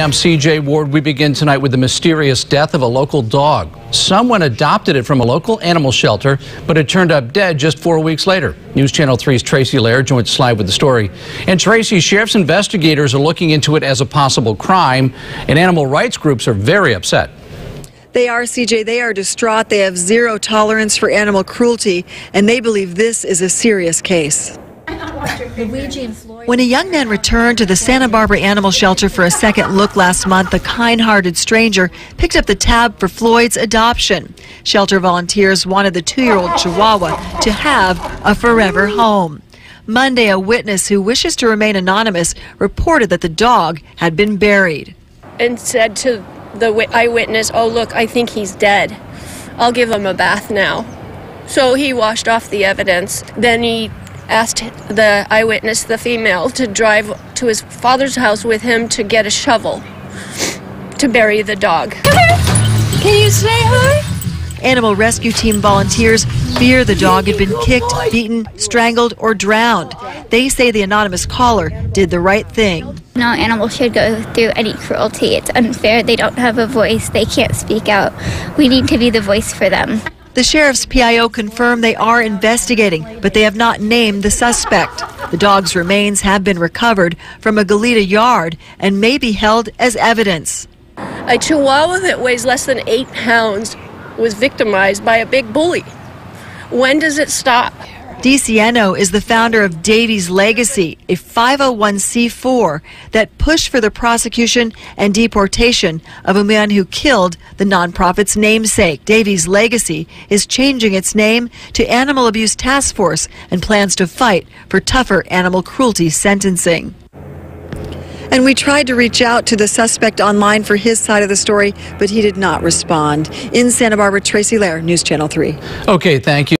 I'm CJ Ward. We begin tonight with the mysterious death of a local dog. Someone adopted it from a local animal shelter, but it turned up dead just four weeks later. News Channel 3's Tracy Lehr joins Slide with the story. And Tracy, sheriff's investigators are looking into it as a possible crime, and animal rights groups are very upset. They are, CJ, they are distraught. They have zero tolerance for animal cruelty, and they believe this is a serious case. When a young man returned to the Santa Barbara Animal Shelter for a second look last month, a kind-hearted stranger picked up the tab for Floyd's adoption. Shelter volunteers wanted the two-year-old Chihuahua to have a forever home. Monday, a witness who wishes to remain anonymous reported that the dog had been buried. And said to the eyewitness, oh, look, I think he's dead. I'll give him a bath now. So he washed off the evidence. Then he asked the eyewitness, the female, to drive to his father's house with him to get a shovel to bury the dog. Can you say hi? Animal rescue team volunteers fear the dog had been kicked, beaten, strangled, or drowned. They say the anonymous caller did the right thing. No animal should go through any cruelty. It's unfair. They don't have a voice. They can't speak out. We need to be the voice for them. The sheriff's PIO confirmed they are investigating, but they have not named the suspect. The dog's remains have been recovered from a Goleta yard and may be held as evidence. A chihuahua that weighs less than eight pounds was victimized by a big bully. When does it stop? DiSieno is the founder of Davy's Legacy, a 501c4 that pushed for the prosecution and deportation of a man who killed the nonprofit's namesake. Davy's Legacy is changing its name to Animal Abuse Task Force and plans to fight for tougher animal cruelty sentencing. And we tried to reach out to the suspect online for his side of the story, but he did not respond. In Santa Barbara, Tracy Lehr, News Channel 3. Okay, thank you.